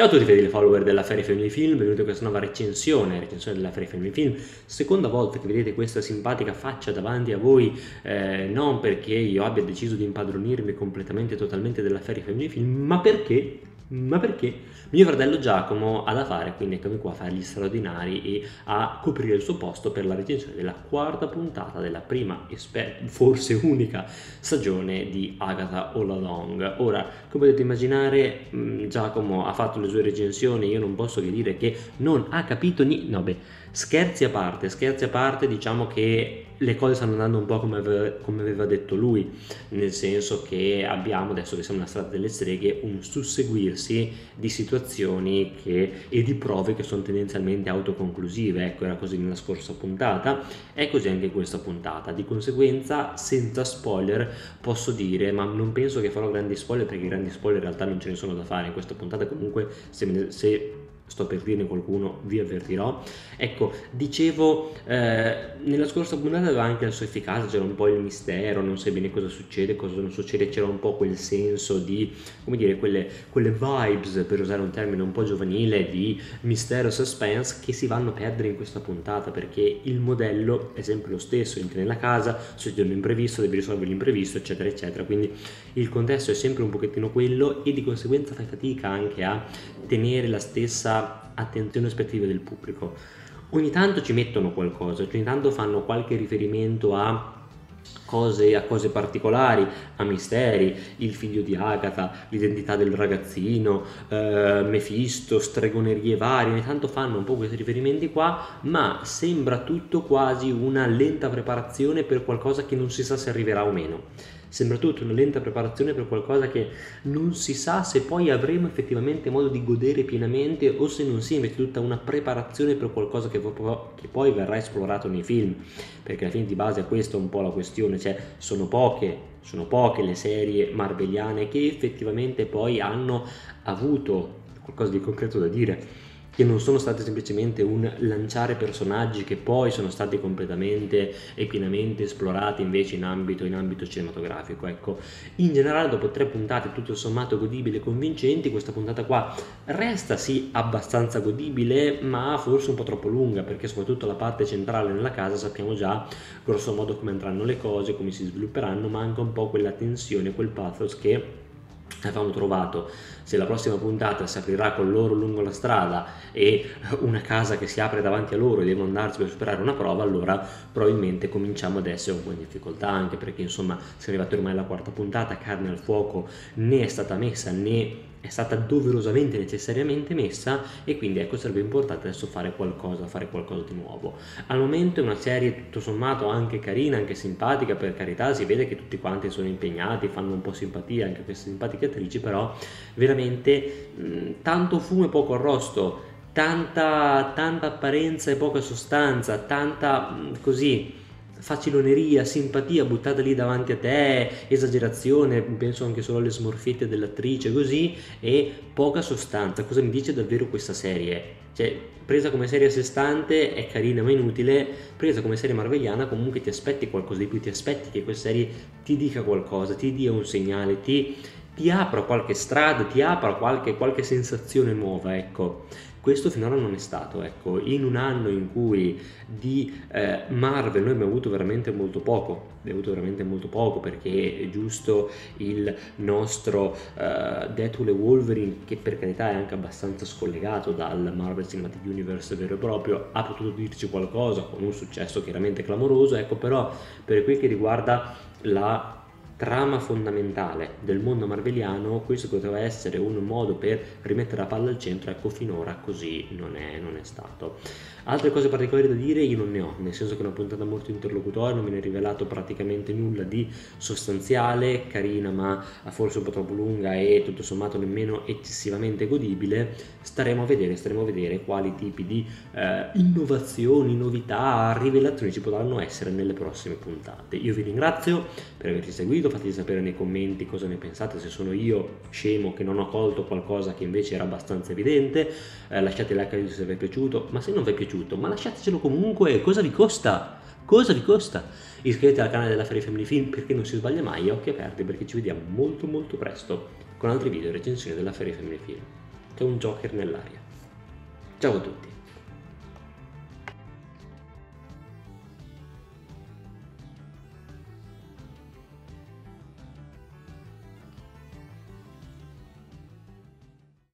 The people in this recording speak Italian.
Ciao a tutti fedeli follower della Fairy Family Film, benvenuti a questa nuova recensione, recensione della Fairy Family Film. Seconda volta che vedete questa simpatica faccia davanti a voi, eh, non perché io abbia deciso di impadronirmi completamente e totalmente della Fairy Family Film, ma perché ma perché mio fratello Giacomo ha da fare, quindi eccomi qua a fare gli straordinari e a coprire il suo posto per la recensione della quarta puntata della prima e forse unica stagione di Agatha All Along. Ora, come potete immaginare, mm, Giacomo ha fatto le sue recensioni, io non posso che dire che non ha capito niente. No, beh, scherzi a parte, scherzi a parte, diciamo che le cose stanno andando un po' come aveva, come aveva, detto lui, nel senso che abbiamo, adesso che siamo nella strada delle streghe, un susseguirsi di situazioni che, e di prove che sono tendenzialmente autoconclusive. Ecco, era così nella scorsa puntata, è così anche in questa puntata. Di conseguenza, senza spoiler, posso dire, ma non penso che farò grandi spoiler perché grandi spoiler in realtà non ce ne sono da fare in questa puntata. Comunque, se, se sto per dirne qualcuno, vi avvertirò. Ecco, dicevo, eh, nella scorsa puntata aveva anche la sua efficacia, c'era un po' il mistero, non sai bene cosa succede, cosa non succede, c'era un po' quel senso di, come dire, quelle, quelle vibes, per usare un termine un po' giovanile, di mistero suspense che si vanno a perdere in questa puntata, perché il modello è sempre lo stesso, entri nella casa, succede un imprevisto, devi risolvere l'imprevisto, eccetera, eccetera, quindi il contesto è sempre un pochettino quello e di conseguenza fai fatica anche a tenere la stessa attenzione aspettativa del pubblico. Ogni tanto ci mettono qualcosa, ogni tanto fanno qualche riferimento a Cose, a cose particolari, a misteri, il figlio di Agatha, l'identità del ragazzino, eh, Mefisto, stregonerie varie, ogni tanto fanno un po' questi riferimenti qua, ma sembra tutto quasi una lenta preparazione per qualcosa che non si sa se arriverà o meno sembra tutto una lenta preparazione per qualcosa che non si sa se poi avremo effettivamente modo di godere pienamente o se non sia invece tutta una preparazione per qualcosa che, che poi verrà esplorato nei film, perché alla fine di base a questo è un po' la questione, cioè sono poche sono poche le serie marveliane che effettivamente poi hanno avuto qualcosa di concreto da dire che non sono state semplicemente un lanciare personaggi che poi sono stati completamente e pienamente esplorati invece in ambito, in ambito cinematografico. Ecco, in generale dopo tre puntate tutto sommato godibili e convincenti, questa puntata qua resta sì abbastanza godibile, ma forse un po' troppo lunga, perché soprattutto la parte centrale nella casa sappiamo già grosso modo come andranno le cose, come si svilupperanno, manca un po' quella tensione, quel pathos che avevamo trovato se la prossima puntata si aprirà con loro lungo la strada e una casa che si apre davanti a loro e devono andarsi per superare una prova allora probabilmente cominciamo ad essere un po' in difficoltà anche perché insomma si è arrivati ormai alla quarta puntata carne al fuoco né è stata messa né è stata doverosamente necessariamente messa e quindi ecco sarebbe importante adesso fare qualcosa, fare qualcosa di nuovo. Al momento è una serie tutto sommato anche carina, anche simpatica, per carità si vede che tutti quanti sono impegnati, fanno un po' simpatia anche queste simpatiche attrici, però veramente mh, tanto fumo e poco arrosto, tanta, tanta apparenza e poca sostanza, tanta mh, così faciloneria, simpatia buttata lì davanti a te, esagerazione, penso anche solo alle smorfiette dell'attrice, così, e poca sostanza. Cosa mi dice davvero questa serie? Cioè, presa come serie a sé stante è carina ma inutile, presa come serie marveliana comunque ti aspetti qualcosa di più, ti aspetti che questa serie ti dica qualcosa, ti dia un segnale, ti, ti apra qualche strada, ti apra qualche, qualche sensazione nuova, ecco. Questo finora non è stato, ecco, in un anno in cui di eh, Marvel noi abbiamo avuto veramente molto poco, abbiamo avuto veramente molto poco perché è giusto il nostro uh, Deadpool e Wolverine, che per carità è anche abbastanza scollegato dal Marvel Cinematic Universe vero e proprio, ha potuto dirci qualcosa con un successo chiaramente clamoroso, ecco però per quel che riguarda la trama fondamentale del mondo marveliano, questo poteva essere un modo per rimettere la palla al centro, ecco finora così non è, non è stato. Altre cose particolari da dire io non ne ho, nel senso che è una puntata molto interlocutoria, non me ne è rivelato praticamente nulla di sostanziale, carina ma forse un po' troppo lunga e tutto sommato nemmeno eccessivamente godibile. Staremo a vedere, staremo a vedere quali tipi di eh, innovazioni, novità, rivelazioni ci potranno essere nelle prossime puntate. Io vi ringrazio per averci seguito, fatemi sapere nei commenti cosa ne pensate, se sono io scemo che non ho colto qualcosa che invece era abbastanza evidente, eh, lasciate like se vi è piaciuto, ma se non vi è piaciuto ma lasciatecelo comunque, cosa vi costa? Cosa vi costa? Iscrivetevi al canale della Fairy Family Film perché non si sbaglia mai a occhi aperti perché ci vediamo molto molto presto con altri video e recensioni della Fairy Family Film. c'è un Joker nell'aria. Ciao a tutti.